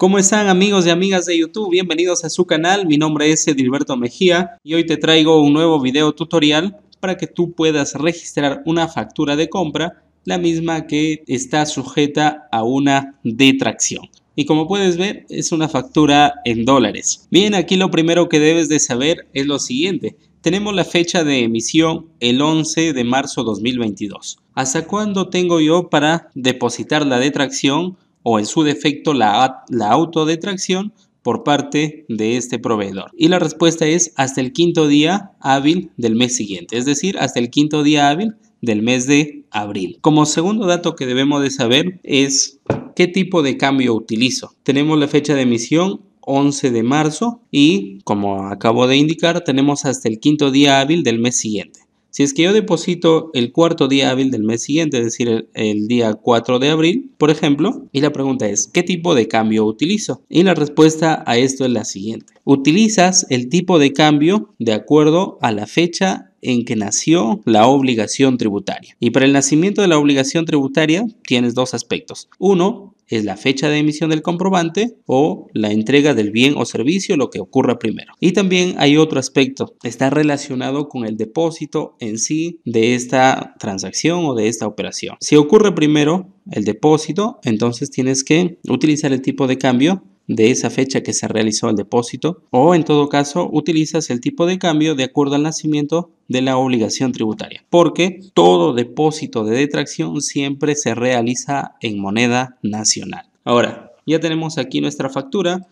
¿Cómo están amigos y amigas de YouTube? Bienvenidos a su canal, mi nombre es Edilberto Mejía y hoy te traigo un nuevo video tutorial para que tú puedas registrar una factura de compra, la misma que está sujeta a una detracción. Y como puedes ver, es una factura en dólares. Bien, aquí lo primero que debes de saber es lo siguiente. Tenemos la fecha de emisión el 11 de marzo 2022. ¿Hasta cuándo tengo yo para depositar la detracción o en su defecto la, la autodetracción por parte de este proveedor? Y la respuesta es hasta el quinto día hábil del mes siguiente, es decir, hasta el quinto día hábil del mes de abril. Como segundo dato que debemos de saber es qué tipo de cambio utilizo. Tenemos la fecha de emisión 11 de marzo y como acabo de indicar tenemos hasta el quinto día hábil del mes siguiente. Si es que yo deposito el cuarto día hábil del mes siguiente, es decir, el, día 4 de abril, por ejemplo, y la pregunta es, ¿qué tipo de cambio utilizo? Y la respuesta a esto es la siguiente. Utilizas el tipo de cambio de acuerdo a la fecha en que nació la obligación tributaria. Y para el nacimiento de la obligación tributaria tienes dos aspectos. Uno, es la fecha de emisión del comprobante o la entrega del bien o servicio, lo que ocurra primero. Y también hay otro aspecto, está relacionado con el depósito en sí de esta transacción o de esta operación. Si ocurre primero el depósito, entonces tienes que utilizar el tipo de cambio de esa fecha que se realizó el depósito o en todo caso utilizas el tipo de cambio de acuerdo al nacimiento de la obligación tributaria porque todo depósito de detracción siempre se realiza en moneda nacional. Ahora, ya tenemos aquí nuestra factura,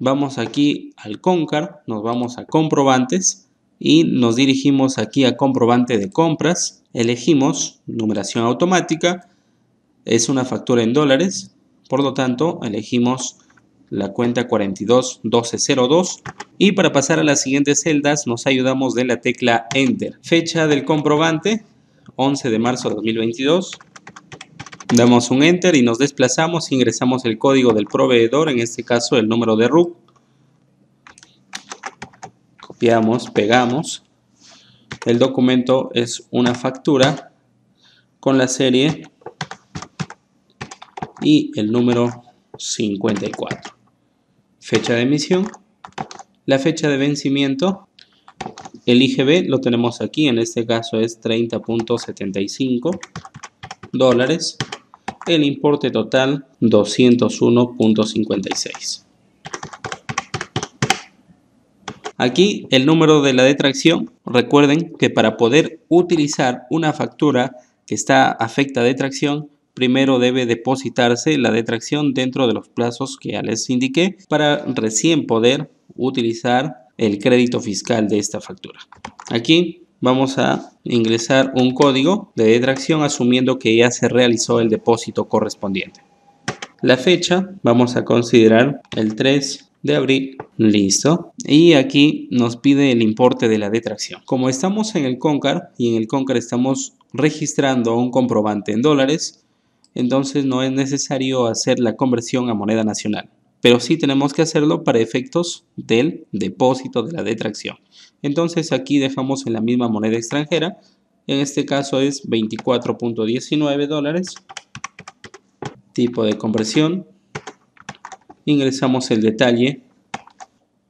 vamos aquí al CONCAR, nos vamos a comprobantes y nos dirigimos aquí a comprobante de compras, elegimos numeración automática, es una factura en dólares, por lo tanto elegimos la cuenta 421202 y para pasar a las siguientes celdas nos ayudamos de la tecla Enter. Fecha del comprobante 11 de marzo de 2022. Damos un Enter y nos desplazamos, ingresamos el código del proveedor, en este caso el número de RUC. Copiamos, pegamos. El documento es una factura con la serie y el número 54 fecha de emisión, la fecha de vencimiento, el IGB lo tenemos aquí, en este caso es 30.75 dólares, el importe total 201.56. Aquí el número de la detracción, recuerden que para poder utilizar una factura que está afecta a detracción, primero debe depositarse la detracción dentro de los plazos que ya les indiqué para recién poder utilizar el crédito fiscal de esta factura. Aquí vamos a ingresar un código de detracción asumiendo que ya se realizó el depósito correspondiente. La fecha vamos a considerar el 3 de abril. Listo. Y aquí nos pide el importe de la detracción. Como estamos en el CONCAR y en el CONCAR estamos registrando un comprobante en dólares, entonces no es necesario hacer la conversión a moneda nacional. Pero sí tenemos que hacerlo para efectos del depósito de la detracción. Entonces aquí dejamos en la misma moneda extranjera. En este caso es 24.19 dólares. Tipo de conversión. Ingresamos el detalle.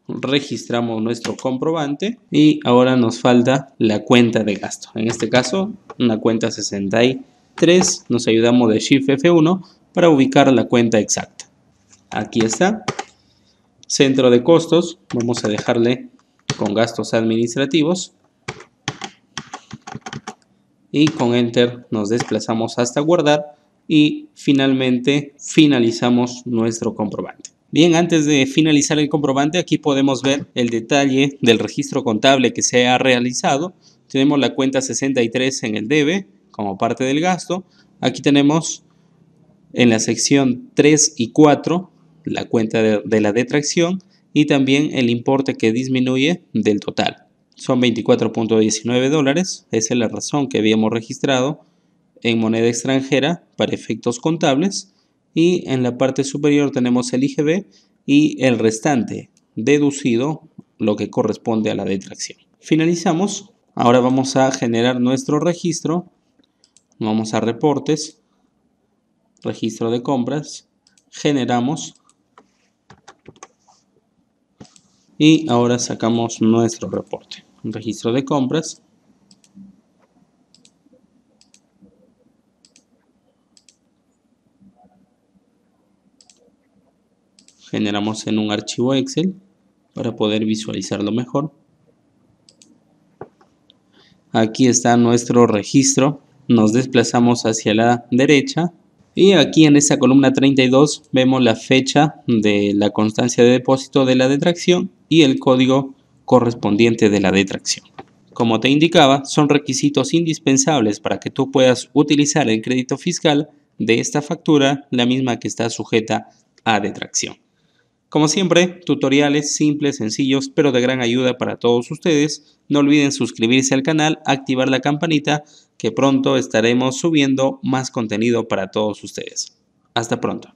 Registramos nuestro comprobante. Y ahora nos falta la cuenta de gasto. En este caso, una cuenta 60 3 nos ayudamos de Shift F1 para ubicar la cuenta exacta. Aquí está. Centro de costos. Vamos a dejarle con gastos administrativos. Y con Enter nos desplazamos hasta guardar. Y finalmente finalizamos nuestro comprobante. Bien, antes de finalizar el comprobante, aquí podemos ver el detalle del registro contable que se ha realizado. Tenemos la cuenta 63 en el debe, como parte del gasto. Aquí tenemos en la sección 3 y 4 la cuenta de, la detracción y también el importe que disminuye del total. Son 24.19 dólares, esa es la razón que habíamos registrado en moneda extranjera para efectos contables y en la parte superior tenemos el IGB y el restante deducido lo que corresponde a la detracción. Finalizamos, ahora vamos a generar nuestro registro Vamos a reportes, registro de compras, generamos Y ahora sacamos nuestro reporte. Registro de compras. Generamos en un archivo Excel para poder visualizarlo mejor. Aquí está nuestro registro. Nos desplazamos hacia la derecha y aquí en esta columna 32 vemos la fecha de la constancia de depósito de la detracción y el código correspondiente de la detracción. Como te indicaba, son requisitos indispensables para que tú puedas utilizar el crédito fiscal de esta factura, la misma que está sujeta a detracción. Como siempre, tutoriales simples, sencillos, pero de gran ayuda para todos ustedes. No olviden suscribirse al canal, activar la campanita, que pronto estaremos subiendo más contenido para todos ustedes. Hasta pronto.